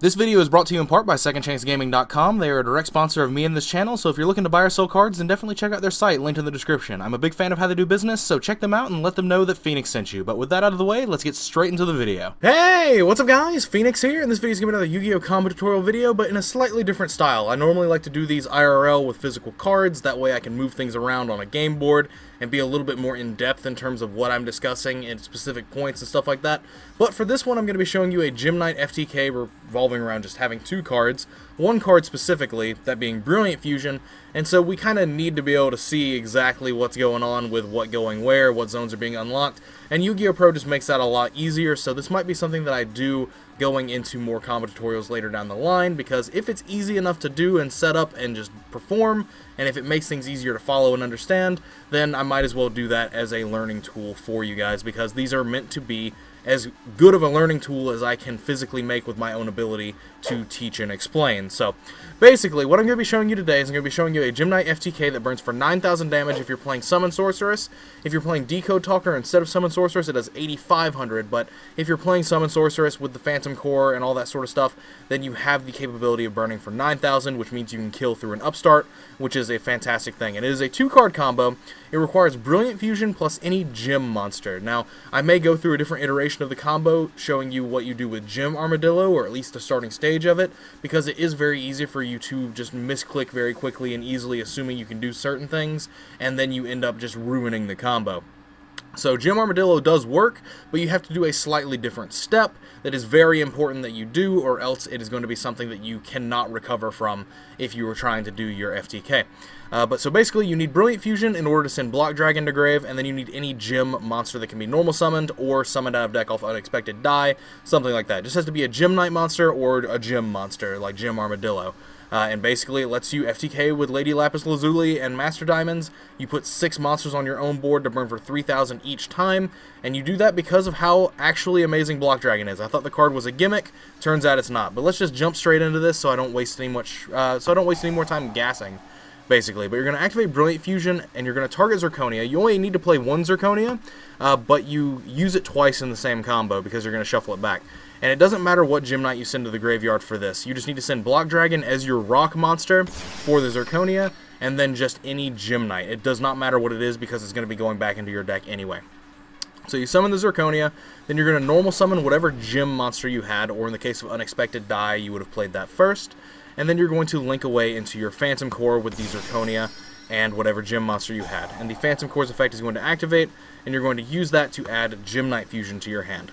This video is brought to you in part by SecondChanceGaming.com. They are a direct sponsor of me and this channel, so if you're looking to buy or sell cards, then definitely check out their site, linked in the description. I'm a big fan of how they do business, so check them out and let them know that Phoenix sent you. But with that out of the way, let's get straight into the video. Hey, what's up guys? Phoenix here, and this video is going to be another Yu-Gi-Oh! combo tutorial video, but in a slightly different style. I normally like to do these IRL with physical cards, that way I can move things around on a game board and be a little bit more in-depth in terms of what I'm discussing and specific points and stuff like that. But for this one, I'm going to be showing you a Gem Knight FTK revolving around just having two cards, one card specifically, that being Brilliant Fusion, and so we kind of need to be able to see exactly what's going on with what going where, what zones are being unlocked, and Yu-Gi-Oh! Pro just makes that a lot easier, so this might be something that I do going into more combo tutorials later down the line, because if it's easy enough to do and set up and just perform, and if it makes things easier to follow and understand, then I might as well do that as a learning tool for you guys, because these are meant to be as good of a learning tool as I can physically make with my own ability to teach and explain. So, basically, what I'm going to be showing you today is I'm going to be showing you a Gem Knight FTK that burns for 9,000 damage if you're playing Summon Sorceress. If you're playing Decode Talker instead of Summon Sorceress, it does 8,500, but if you're playing Summon Sorceress with the Phantom Core and all that sort of stuff, then you have the capability of burning for 9,000, which means you can kill through an Upstart, which is a fantastic thing. And it is a two-card combo. It requires Brilliant Fusion plus any Gem monster. Now, I may go through a different iteration of the combo, showing you what you do with Gem Armadillo, or at least the starting stage of it, because it is very easy for you to just misclick very quickly and easily, assuming you can do certain things, and then you end up just ruining the combo. So Gem Armadillo does work, but you have to do a slightly different step that is very important that you do, or else it is going to be something that you cannot recover from if you were trying to do your FTK. Uh, but so basically, you need Brilliant Fusion in order to send Block Dragon to grave, and then you need any Gem monster that can be normal summoned or summoned out of deck off Unexpected Dai, something like that. It just has to be a Gem Knight monster or a Gem monster, like Gem Armadillo. Uh, and basically, it lets you FTK with Lady Lapis Lazuli and Master Diamonds. You put six monsters on your own board to burn for 3,000 each time, and you do that because of how actually amazing Block Dragon is. I thought the card was a gimmick. Turns out it's not. But let's just jump straight into this so I don't waste any much. Uh, so I don't waste any more time gassing basically. But you're going to activate Brilliant Fusion, and you're going to target Zirconia. You only need to play one Zirconia, uh, but you use it twice in the same combo because you're going to shuffle it back. And it doesn't matter what Gem Knight you send to the graveyard for this. You just need to send Block Dragon as your rock monster for the Zirconia, and then just any Gem Knight. It does not matter what it is because it's going to be going back into your deck anyway. So you summon the Zirconia, then you're going to normal summon whatever Gem monster you had, or in the case of Unexpected Dai, you would have played that first and then you're going to link away into your Phantom Core with the Zirconia and whatever Gem monster you had. And the Phantom Core's effect is going to activate, and you're going to use that to add Gem Knight Fusion to your hand.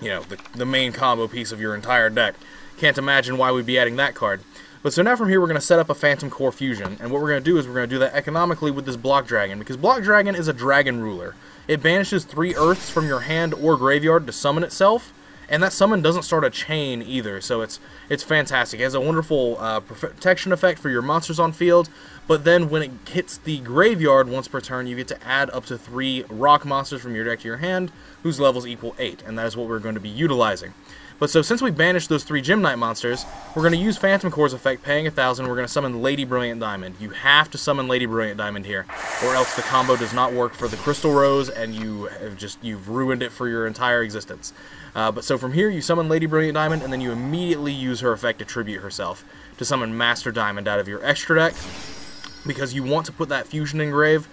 You know, the, the main combo piece of your entire deck. Can't imagine why we'd be adding that card. But so now from here, we're going to set up a Phantom Core Fusion, and what we're going to do is we're going to do that economically with this Block Dragon, because Block Dragon is a Dragon Ruler. It banishes three Earths from your hand or graveyard to summon itself, and that summon doesn't start a chain either, so it's it's fantastic. It has a wonderful uh, protection effect for your monsters on field, but then when it hits the graveyard once per turn, you get to add up to three rock monsters from your deck to your hand, whose levels equal 8, and that is what we're going to be utilizing. But so since we banished those three Gem Knight monsters, we're going to use Phantom Core's effect, paying a thousand. We're going to summon Lady Brilliant Diamond. You have to summon Lady Brilliant Diamond here, or else the combo does not work for the Crystal Rose, and you have just you've ruined it for your entire existence. Uh, but so from here, you summon Lady Brilliant Diamond, and then you immediately use her effect to tribute herself to summon Master Diamond out of your extra deck, because you want to put that fusion engrave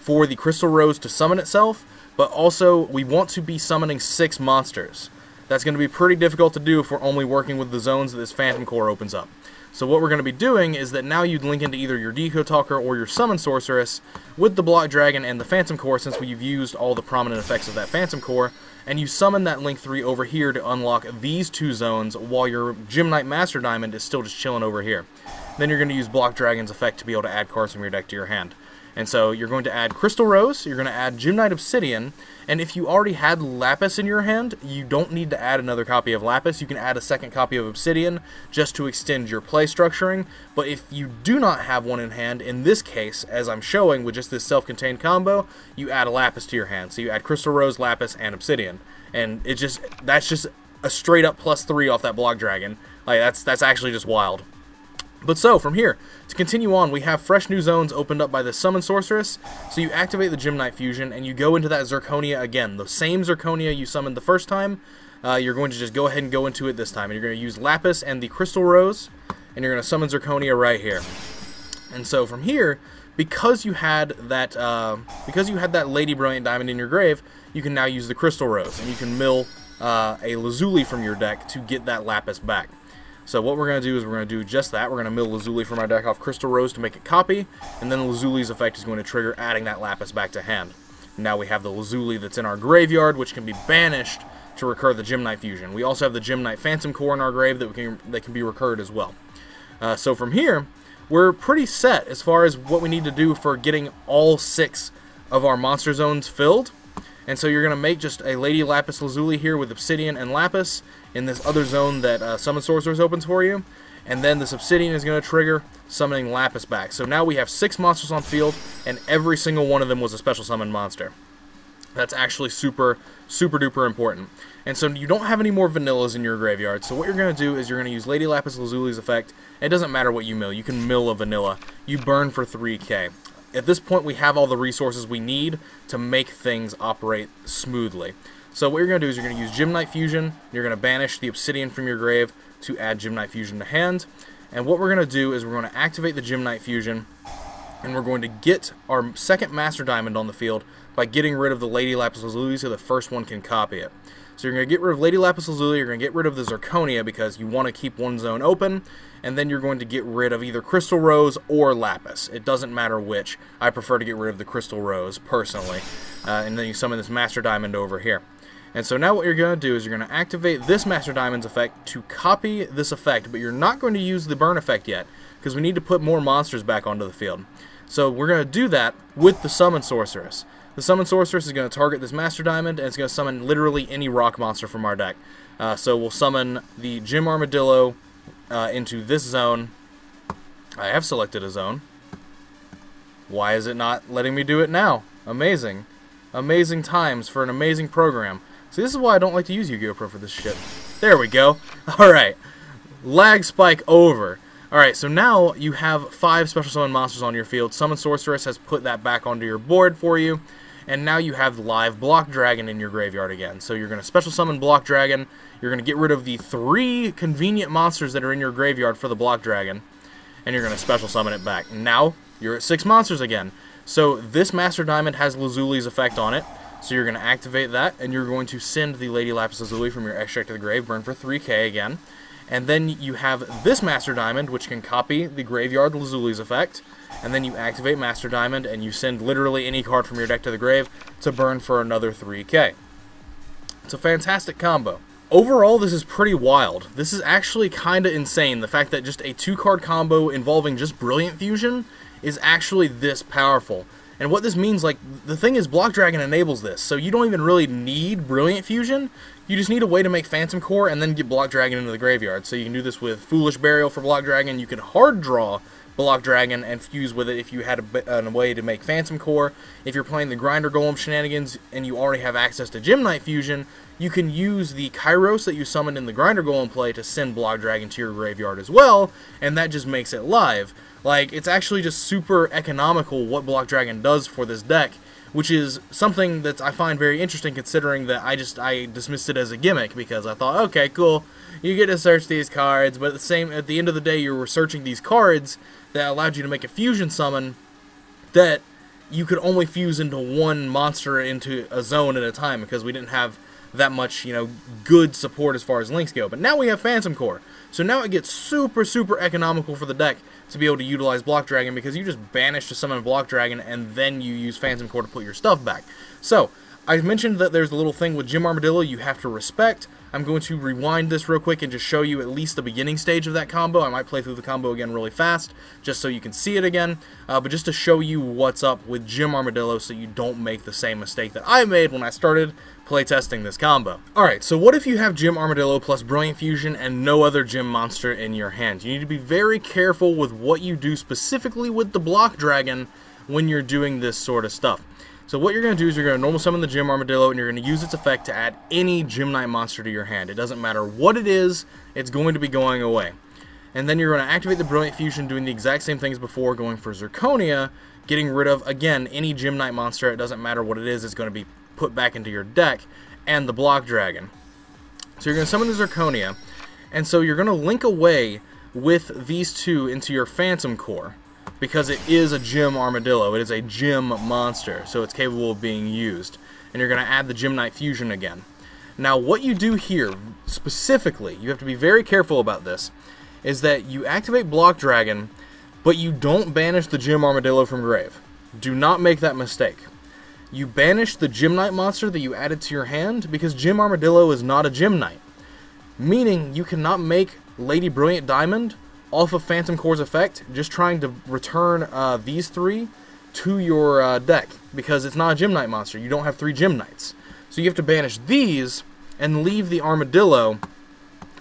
for the Crystal Rose to summon itself, but also we want to be summoning six monsters. That's going to be pretty difficult to do if we're only working with the zones that this Phantom Core opens up. So what we're going to be doing is that now you'd link into either your Decode Talker or your Summon Sorceress with the Block Dragon and the Phantom Core since we've used all the prominent effects of that Phantom Core, and you summon that Link 3 over here to unlock these two zones while your Gem Knight Master Diamond is still just chilling over here. Then you're going to use Block Dragon's effect to be able to add cards from your deck to your hand. And so you're going to add Crystal Rose, you're going to add Knight Obsidian, and if you already had Lapis in your hand, you don't need to add another copy of Lapis. You can add a second copy of Obsidian just to extend your play structuring. But if you do not have one in hand, in this case, as I'm showing with just this self-contained combo, you add a Lapis to your hand. So you add Crystal Rose, Lapis, and Obsidian. And it just that's just a straight up plus three off that Block Dragon. Like that's that's actually just wild. But so, from here, to continue on, we have fresh new zones opened up by the Summon Sorceress, so you activate the Gem Knight Fusion, and you go into that Zirconia again, the same Zirconia you summoned the first time, uh, you're going to just go ahead and go into it this time. And you're going to use Lapis and the Crystal Rose, and you're going to summon Zirconia right here. And so from here, because you had that uh, because you had that Lady Brilliant Diamond in your grave, you can now use the Crystal Rose, and you can mill uh, a Lazuli from your deck to get that Lapis back. So what we're going to do is we're going to do just that. We're going to mill Lazuli from our deck off Crystal Rose to make it copy, and then Lazuli's effect is going to trigger adding that Lapis back to hand. Now we have the Lazuli that's in our graveyard, which can be banished to recur the Gem Knight Fusion. We also have the Gem Knight Phantom Core in our grave that, can, that can be recurred as well. Uh, so from here, we're pretty set as far as what we need to do for getting all six of our monster zones filled. And so you're going to make just a Lady Lapis Lazuli here with Obsidian and Lapis in this other zone that uh, Summon Sorceress opens for you. And then this Obsidian is going to trigger summoning Lapis back. So now we have six monsters on field, and every single one of them was a special summon monster. That's actually super, super duper important. And so you don't have any more vanillas in your graveyard. So what you're going to do is you're going to use Lady Lapis Lazuli's effect. It doesn't matter what you mill. You can mill a vanilla. You burn for 3k. At this point, we have all the resources we need to make things operate smoothly. So what you're going to do is you're going to use Knight Fusion. You're going to banish the Obsidian from your grave to add Knight Fusion to hand. And what we're going to do is we're going to activate the Knight Fusion and we're going to get our second Master Diamond on the field by getting rid of the Lady Lapis Lazuli so the first one can copy it. So you're going to get rid of Lady Lapis Lazuli, you're going to get rid of the Zirconia because you want to keep one zone open, and then you're going to get rid of either Crystal Rose or Lapis. It doesn't matter which. I prefer to get rid of the Crystal Rose, personally. Uh, and then you summon this Master Diamond over here. And so now what you're going to do is you're going to activate this Master Diamond's effect to copy this effect, but you're not going to use the burn effect yet, because we need to put more monsters back onto the field. So we're going to do that with the Summon Sorceress. The Summon Sorceress is going to target this Master Diamond, and it's going to summon literally any rock monster from our deck. Uh, so we'll summon the Gem Armadillo uh, into this zone. I have selected a zone. Why is it not letting me do it now? Amazing. Amazing times for an amazing program. See, this is why I don't like to use Yu-Gi-Oh! Pro for this shit. There we go. Alright. Lag spike over. Alright, so now you have five special summon monsters on your field. Summon Sorceress has put that back onto your board for you. And now you have live Block Dragon in your graveyard again. So you're going to special summon Block Dragon. You're going to get rid of the three convenient monsters that are in your graveyard for the Block Dragon. And you're going to special summon it back. now you're at six monsters again. So this Master Diamond has Lazuli's effect on it. So you're going to activate that, and you're going to send the Lady Lapis Lazuli from your extract to the grave, burn for 3k again. And then you have this Master Diamond, which can copy the Graveyard Lazuli's effect. And then you activate Master Diamond, and you send literally any card from your deck to the grave to burn for another 3k. It's a fantastic combo. Overall, this is pretty wild. This is actually kind of insane, the fact that just a two-card combo involving just Brilliant Fusion is actually this powerful. And what this means, like, the thing is, Block Dragon enables this, so you don't even really need Brilliant Fusion. You just need a way to make Phantom Core and then get Block Dragon into the graveyard. So you can do this with Foolish Burial for Block Dragon. You can hard draw Block Dragon and fuse with it if you had a, a, way to make Phantom Core. If you're playing the Grinder Golem shenanigans and you already have access to Gem Knight Fusion, you can use the Kairos that you summoned in the Grinder Golem play to send Block Dragon to your graveyard as well, and that just makes it live. Like, it's actually just super economical what Block Dragon does for this deck, which is something that I find very interesting considering that I just, I dismissed it as a gimmick because I thought, okay, cool, you get to search these cards, but at the same, at the end of the day, you're researching these cards that allowed you to make a fusion summon that you could only fuse into one monster into a zone at a time because we didn't have that much, you know, good support as far as links go. But now we have Phantom Core. So now it gets super, super economical for the deck to be able to utilize Block Dragon because you just banish to summon Block Dragon and then you use Phantom Core to put your stuff back. So, I mentioned that there's a little thing with Gem Armadillo you have to respect. I'm going to rewind this real quick and just show you at least the beginning stage of that combo. I might play through the combo again really fast, just so you can see it again, uh, but just to show you what's up with Gem Armadillo so you don't make the same mistake that I made when I started playtesting this combo. Alright, so what if you have Gem Armadillo plus Brilliant Fusion and no other Gem monster in your hand? You need to be very careful with what you do specifically with the Block Dragon when you're doing this sort of stuff. So what you're going to do is you're going to normal summon the Gem Armadillo and you're going to use its effect to add any Gem Knight monster to your hand. It doesn't matter what it is, it's going to be going away. And then you're going to activate the Brilliant Fusion doing the exact same things before, going for Zirconia, getting rid of, again, any Gem Knight monster. It doesn't matter what it is, it's going to be put back into your deck, and the Block Dragon. So you're going to summon the Zirconia, and so you're going to link away with these two into your Phantom Core, because it is a Gem Armadillo. It is a Gem monster, so it's capable of being used. And you're going to add the Gem Knight Fusion again. Now, what you do here, specifically, you have to be very careful about this, is that you activate Block Dragon, but you don't banish the Gem Armadillo from grave. Do not make that mistake. You banish the Gem Knight monster that you added to your hand because Gem Armadillo is not a Gem Knight. Meaning you cannot make Lady Brilliant Diamond off of Phantom Core's effect, just trying to return uh, these three to your uh, deck because it's not a Gem Knight monster. You don't have three Gym Knights. So you have to banish these and leave the Armadillo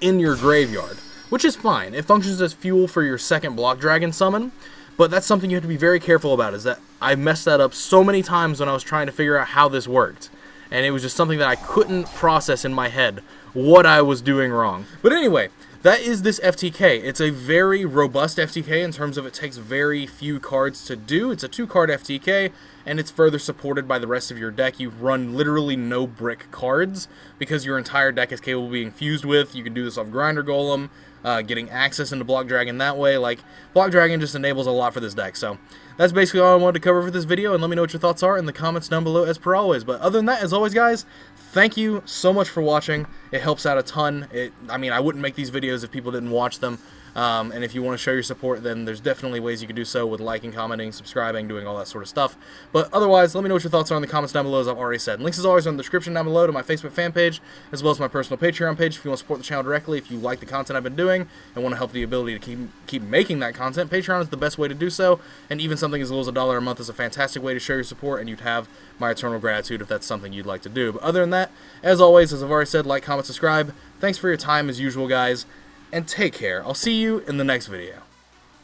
in your graveyard, which is fine. It functions as fuel for your second Block Dragon summon, but that's something you have to be very careful about is that I messed that up so many times when I was trying to figure out how this worked. And it was just something that I couldn't process in my head what I was doing wrong. But anyway, that is this FTK. It's a very robust FTK in terms of it takes very few cards to do. It's a two card FTK, and it's further supported by the rest of your deck. You run literally no brick cards because your entire deck is capable of being fused with. You can do this off Grinder Golem, uh, getting access into Block Dragon that way. Like, Block Dragon just enables a lot for this deck. So, that's basically all I wanted to cover for this video, and let me know what your thoughts are in the comments down below as per always. But other than that, as always, guys, thank you so much for watching. It helps out a ton. It, I mean, I wouldn't make these videos if people didn't watch them. Um, and if you want to show your support, then there's definitely ways you can do so with liking, commenting, subscribing, doing all that sort of stuff. But otherwise, let me know what your thoughts are in the comments down below, as I've already said. Links, as always, are in the description down below to my Facebook fan page, as well as my personal Patreon page if you want to support the channel directly. If you like the content I've been doing and want to help the ability to keep, keep making that content, Patreon is the best way to do so. And even something as little as a dollar a month is a fantastic way to show your support, and you'd have my eternal gratitude if that's something you'd like to do. But other than that, as always, as I've already said, like, comment, subscribe. Thanks for your time as usual, guys and take care. I'll see you in the next video.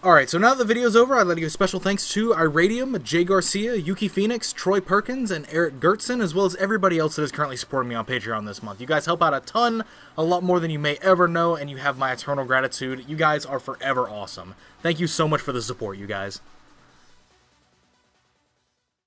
Alright, so now that the video's over, I'd like to give special thanks to Iradium, Jay Garcia, Yuki Phoenix, Troy Perkins, and Eric Gertson, as well as everybody else that is currently supporting me on Patreon this month. You guys help out a ton, a lot more than you may ever know, and you have my eternal gratitude. You guys are forever awesome. Thank you so much for the support, you guys.